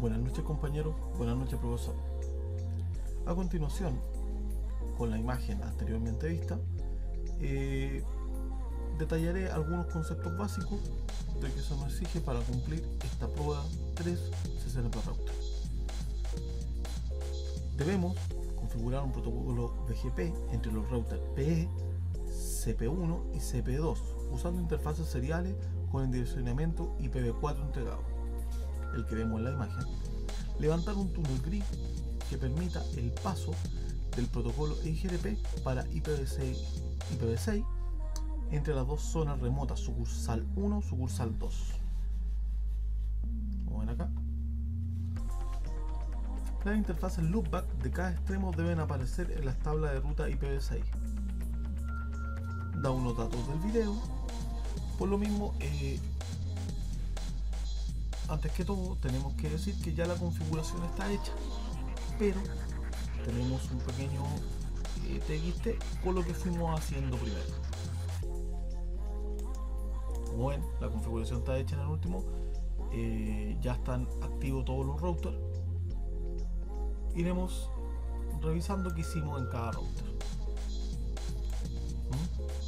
Buenas noches compañeros, buenas noches profesor. A continuación, con la imagen anteriormente vista, eh, detallaré algunos conceptos básicos de que se nos exige para cumplir esta prueba 3 CCNP Router. Debemos configurar un protocolo BGP entre los routers PE, CP1 y CP2 usando interfaces seriales con el direccionamiento IPv4 entregado, el que vemos en la imagen. Levantar un túnel gris que permita el paso del protocolo IGRP para IPv6, IPv6 entre las dos zonas remotas, sucursal 1, sucursal 2. Como ven acá. Las interfaces loopback de cada extremo deben aparecer en las tablas de ruta IPv6. Da unos datos del video. Por lo mismo, eh, antes que todo, tenemos que decir que ya la configuración está hecha, pero tenemos un pequeño eh, con lo que fuimos haciendo primero. Como ven, la configuración está hecha en el último, eh, ya están activos todos los routers. Iremos revisando qué hicimos en cada router. ¿Mm?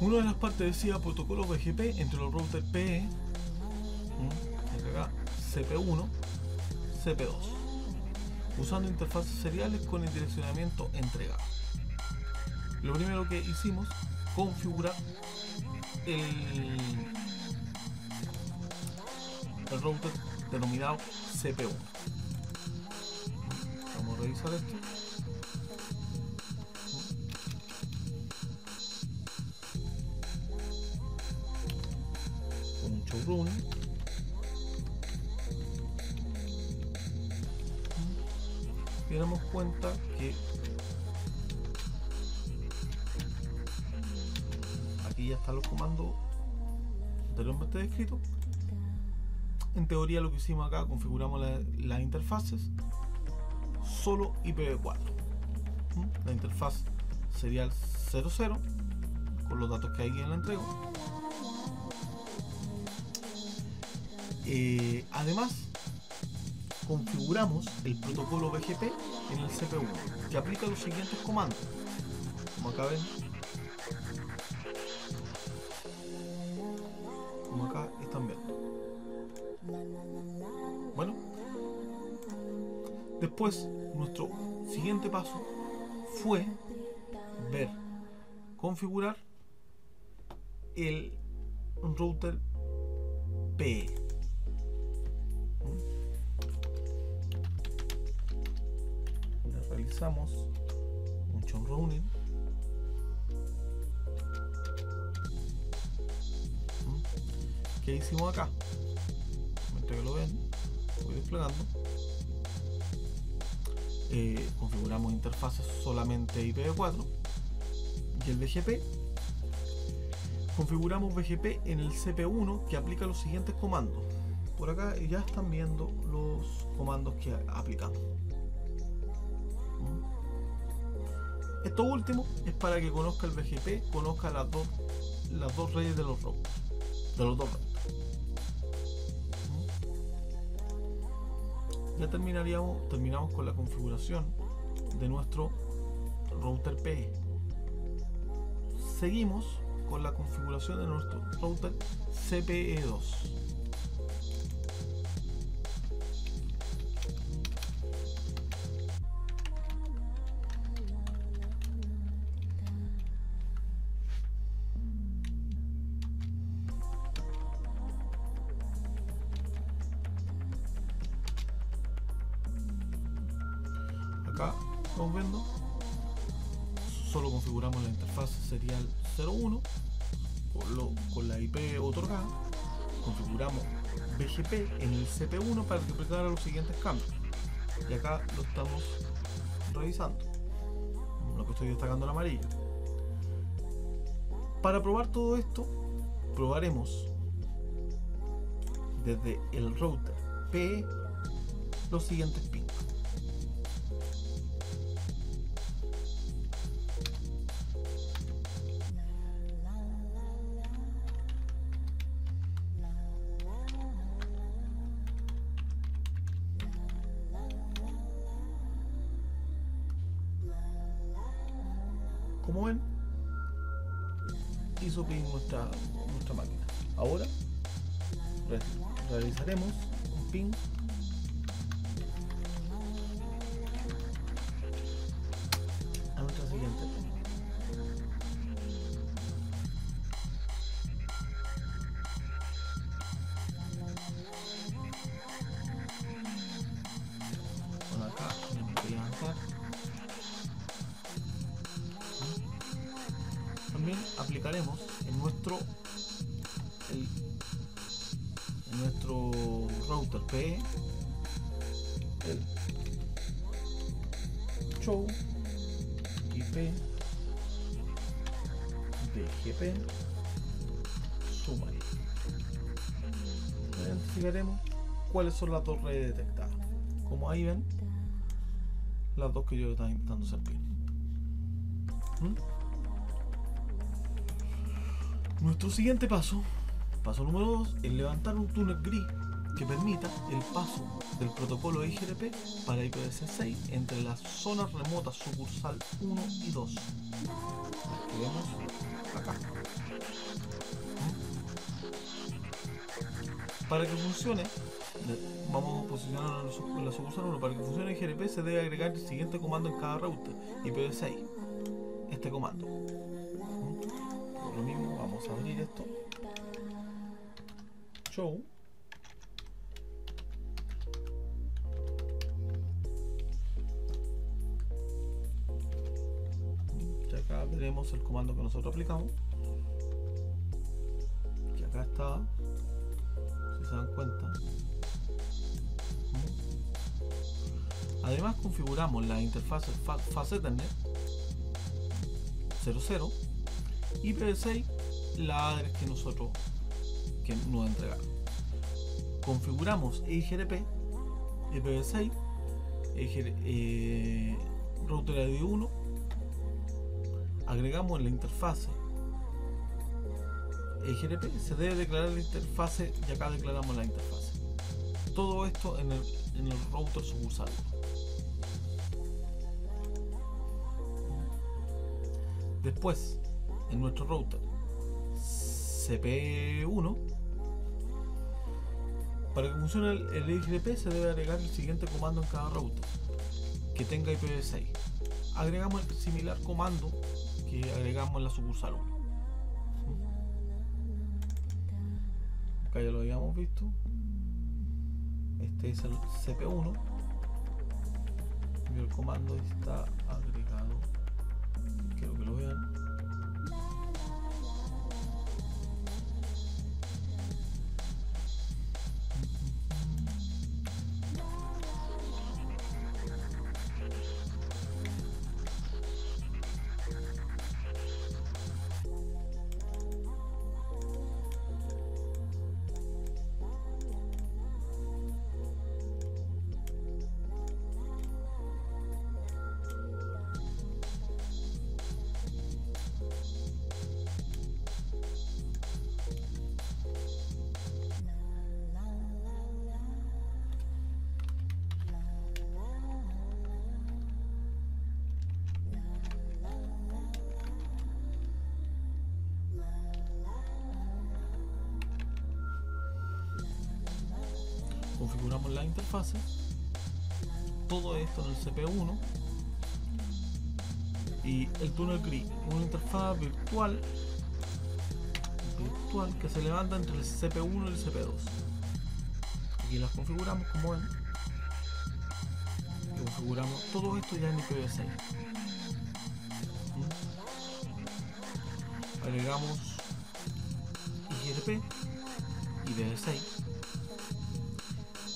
Una de las partes decía protocolo BGP entre los routers PE, acá, CP1, CP2 usando interfaces seriales con el direccionamiento entregado. Lo primero que hicimos, configurar el router denominado CP1. Vamos a revisar esto. Con un showrunning. y damos cuenta que aquí ya están los comandos anteriormente descritos en teoría lo que hicimos acá configuramos la, las interfaces solo IPv4 ¿Mm? la interfaz serial 00 con los datos que hay en la entrega eh, además configuramos el protocolo BGP en el CPU1 que aplica los siguientes comandos. Como acá ven. Como acá están viendo. Bueno. Después nuestro siguiente paso fue ver configurar el router PE realizamos un chon running ¿Qué hicimos acá? Mientras que lo ven, voy desplegando. Eh, configuramos interfaces solamente IPv4 y el BGP. Configuramos BGP en el CP1 que aplica los siguientes comandos. Por acá ya están viendo los comandos que aplicamos. Esto último es para que conozca el BGP, conozca las dos, las dos redes de los routers, de los dos routers. Ya terminaríamos, terminamos con la configuración de nuestro router PE. Seguimos con la configuración de nuestro router CPE2. Solo configuramos la interfaz serial 01 con, la IP otorgada configuramos BGP en el CP1 para que aplicara los siguientes cambios y acá lo estamos revisando lo porque estoy destacando el amarillo. Para probar todo esto, probaremos desde el router PE los siguientes pins. Como ven, hizo ping nuestra, nuestra máquina. Ahora re- realizaremos un ping PE el show IP BGP summary. Identificaremos cuáles son las dos redes detectadas. Como ahí ven, las dos que yo estaba intentando servir. ¿Mm? Nuestro siguiente paso, paso número 2, es levantar un túnel gris que permita el paso del protocolo IGRP para IPv6 entre las zonas remotas sucursal 1 y 2. Las que vemos acá. Para que funcione, vamos a posicionar la sucursal 1. Para que funcione IGRP se debe agregar el siguiente comando en cada router IPv6. Este comando. Por lo mismo, vamos a abrir esto. Show. Veremos el comando que nosotros aplicamos. Que acá está. Si se dan cuenta. Además configuramos la interfaz fa- fase Ethernet 00 y IPv6 la adres que nosotros que nos entregaron. Configuramos IGRP, IPv6, EIGR eh, router ID 1, agregamos en la interfase IGRP, se debe declarar la interfase y acá declaramos la interfase. Todo esto en el, en el router sucursal. Después, en nuestro router CP1, para que funcione el, el se debe agregar el siguiente comando en cada router que tenga IPv6. Agregamos el similar comando que agregamos la sucursal 1. Acá ya lo habíamos visto. Este es el CP1. Y el comando está agregado. Quiero que lo vean. Configuramos la interfase todo esto en el CP1 y el túnel gris una interfaz virtual virtual que se levanta entre el CP1 y el CP2 aquí las configuramos como ven y configuramos todo esto ya en IPv6 ¿Mm? agregamos IGRP y DB6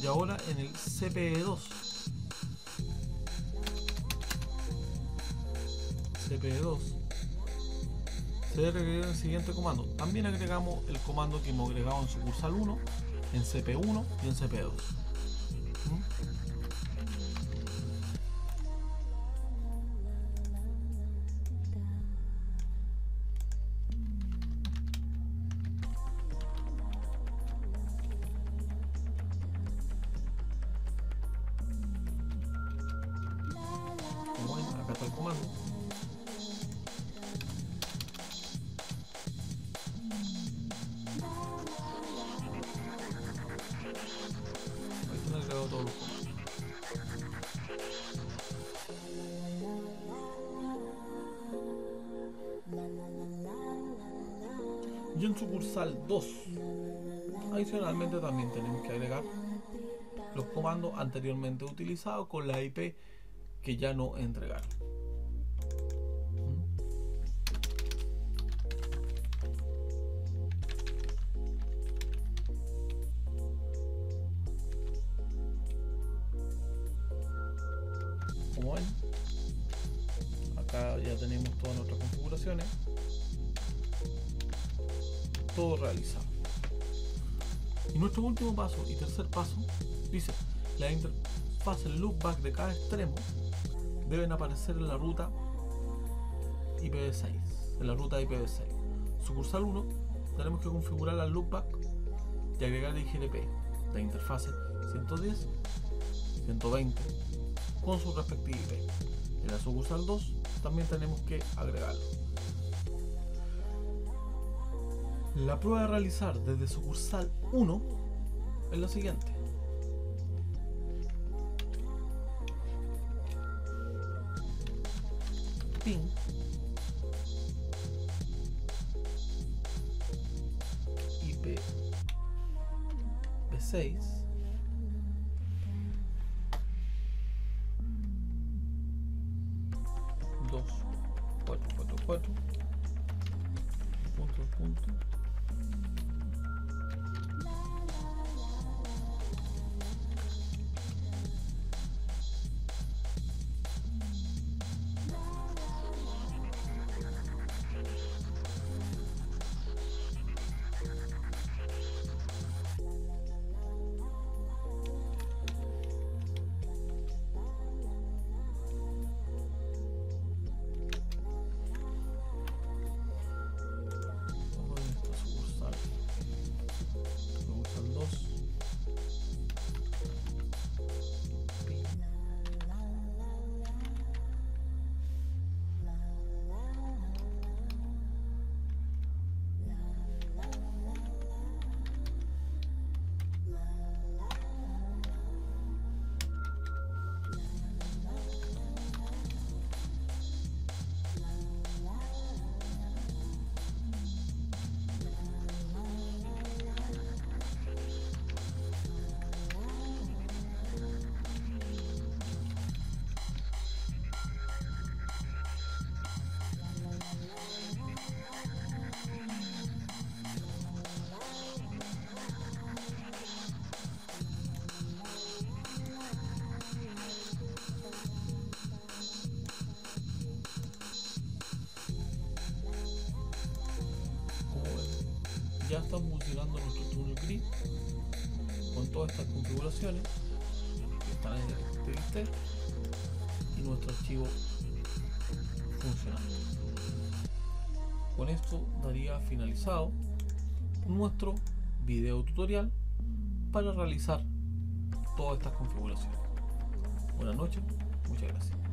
y ahora en el CPE2 CPE2 se debe agregar el siguiente comando. También agregamos el comando que hemos agregado en sucursal 1, en CP1 y en CP2. acá está el comando. Ahí están agregados todos los comandos. Y en sucursal 2, adicionalmente también tenemos que agregar los comandos anteriormente utilizados con la IP que ya no entregaron. Como ven, acá ya tenemos todas nuestras configuraciones, todo realizado. Y nuestro último paso y tercer paso dice la interfaz loopback de cada extremo deben aparecer en la ruta IPv6, en la ruta IPv6. Sucursal 1, tenemos que configurar la loopback y agregar el IGLP de interfase 110, 120 con su respectiva IP. En la sucursal 2 también tenemos que agregarlo. La prueba a realizar desde sucursal 1 es la siguiente. Ping IP B6 ya estamos utilizando nuestro túnel grid con todas estas configuraciones que están en el TXT y nuestro archivo funcionando. Con esto daría finalizado nuestro video tutorial para realizar todas estas configuraciones. Buenas noches, muchas gracias.